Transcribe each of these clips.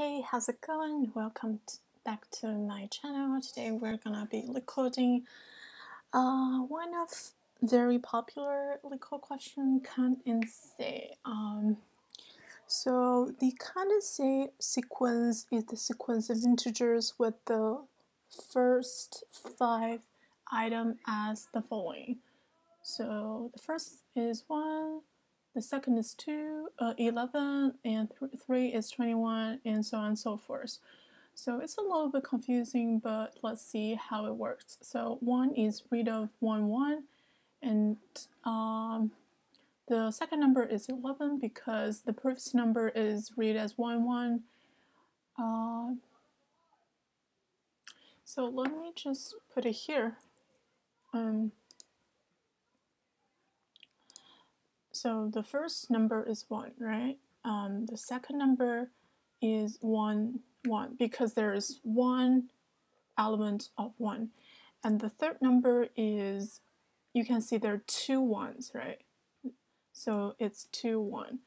Hey, how's it going? Welcome back to my channel. Today we're gonna be recording uh, one of very popular LeetCode question, count-and-say. Um, so the count-and-say sequence is the sequence of integers with the first five item as the following. So the first is 1, the second is 2, uh, 11, and th 3 is 21, and so on and so forth. So it's a little bit confusing, but let's see how it works. So 1 is read of 1, 1, and um, the second number is 11 because the previous number is read as 1, 1. Uh, so let me just put it here. Um, So the first number is 1, right? Um, the second number is 1, 1, because there is one element of 1. And the third number is, you can see there are two ones, right? So it's 2, 1.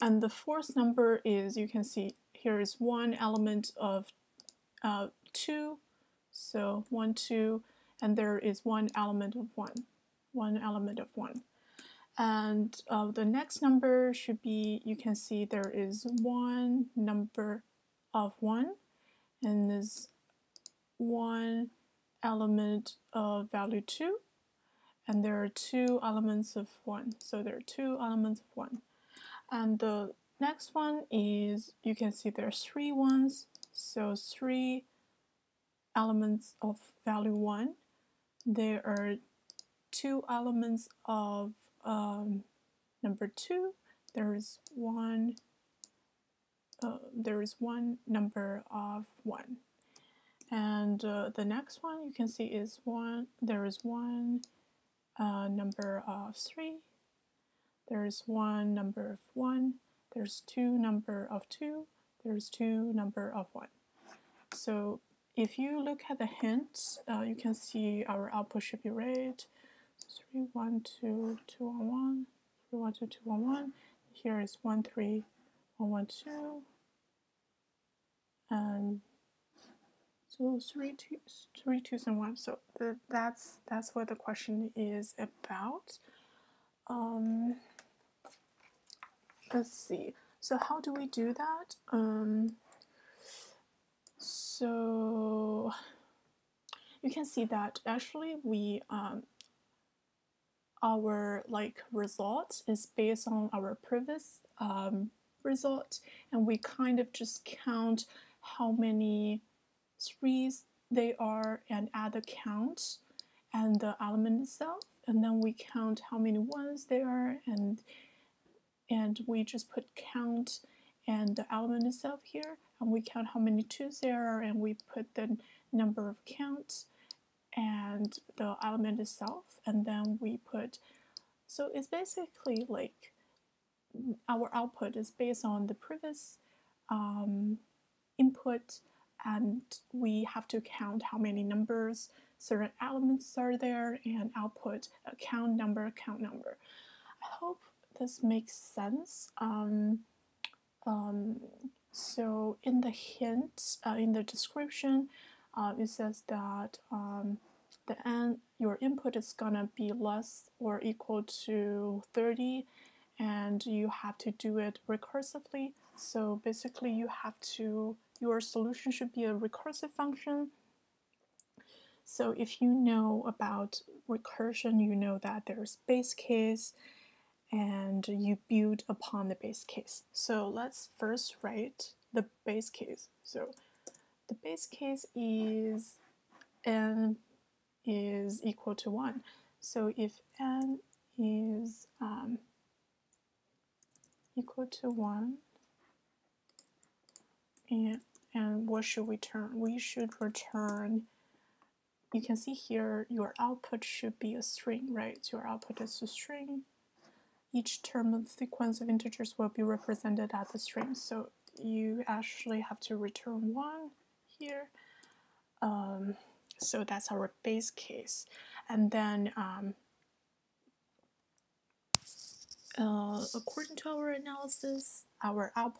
And the fourth number is, you can see here is one element of uh, 2, so 1, 2, and there is one element of 1, one element of 1. And uh, the next number should be, you can see there is one number of 1 and there's one element of value 2 and there are two elements of 1. So there are two elements of 1. And the next one is, you can see there's three ones, so three elements of value 1. There are two elements of um, number two, there is one. Uh, there is one number of one, and uh, the next one you can see is one. There is one uh, number of three. There is one number of one. There's two number of two. There's two number of one. So if you look at the hints, uh, you can see our output should be right three one two two one one three one two two one one. Here is one three one one two, and so three two three twos and one. So the, that's that's what the question is about. Um, let's see. So how do we do that? Um, so you can see that actually we um, our like result is based on our previous um, result and we kind of just count how many threes they are and add the count and the element itself and then we count how many ones there are and and we just put count and the element itself here and we count how many twos there are and we put the number of counts and the element itself and then we put so it's basically like our output is based on the previous um, input and we have to count how many numbers certain elements are there and output a count number count number. I hope this makes sense. Um, um, so in the hint uh, in the description uh, it says that um, the end your input is gonna be less or equal to 30 and you have to do it recursively. So basically you have to your solution should be a recursive function. So if you know about recursion you know that there's base case and you build upon the base case. So let's first write the base case. So the base case is n is equal to 1. So if n is um, equal to 1, and, and what should we return? We should return, you can see here, your output should be a string, right? So your output is a string. Each term of the sequence of integers will be represented as a string. So you actually have to return 1 here. Um, so that's our base case. And then um, uh, according to our analysis, our output